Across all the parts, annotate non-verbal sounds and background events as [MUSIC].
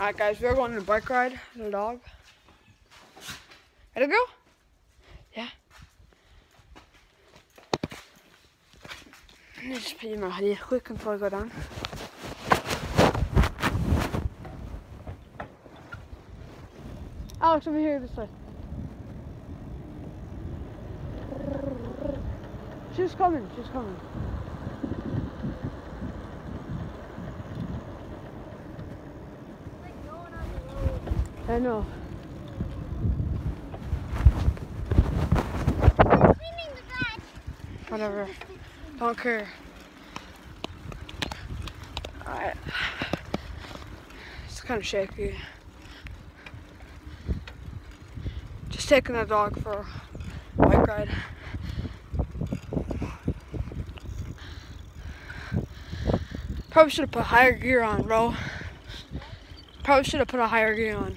Alright guys, we're going on a bike ride with a dog. Ready to go? Yeah. Let me just in my hoodie quick before I go down. Alex, over here this way. She's coming, she's coming. I know. Whatever. Don't care. Alright. It's kind of shaky. Just taking the dog for a bike ride. Probably should have put higher gear on, bro. Probably should have put a higher gear on.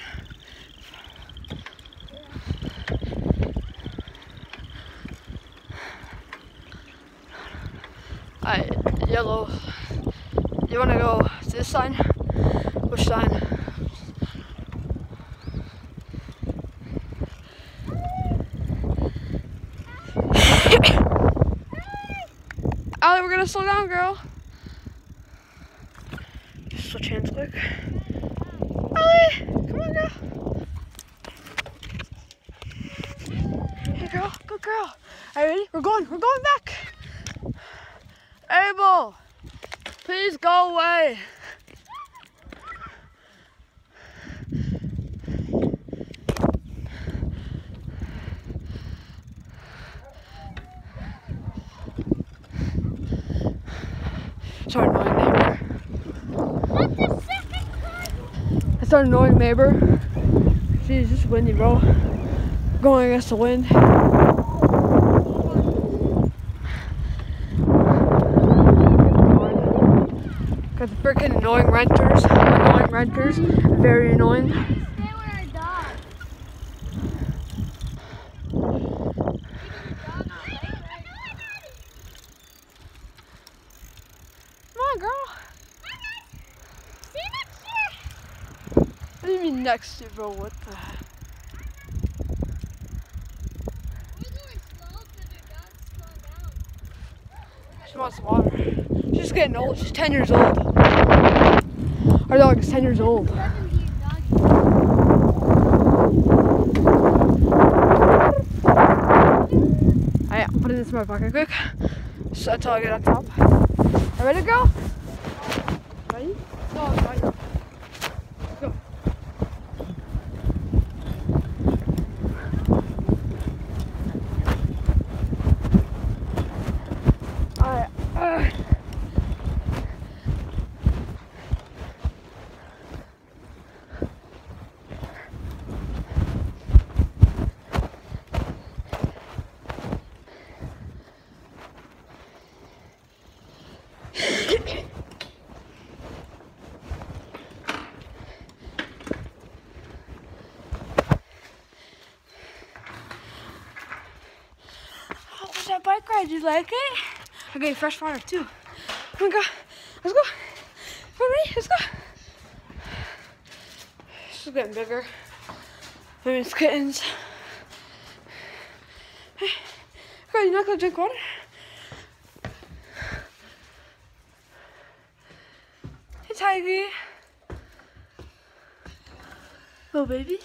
Alright, yellow. You wanna go to this sign? Which sign? [COUGHS] Allie, we're gonna slow down, girl. Switch hands quick. Allie, come on, girl. Hey, girl, good girl. Are you ready? We're going, we're going back. Abel, please go away. Sorry, annoying neighbor. Annoying neighbor. Jeez, it's windy, bro. Going against the wind. Got the freaking annoying renters. Annoying renters. Very annoying. Come on, girl. Mean next to, bro? What the? She wants water. She's getting old. She's 10 years old. Our dog is 10 years old. I'm putting this in my pocket quick. So until I get on top. Ready to go? Ready? No, I'm ready. Let's go. Alright. Uh. How was that bike ride? You like it? Got fresh water too. Oh my god. Let's go. Come ready? Let's go. Is getting bigger. I mean, it's kittens. Hey, girl, you're not gonna drink water? Hey, Tiggy. Little babies.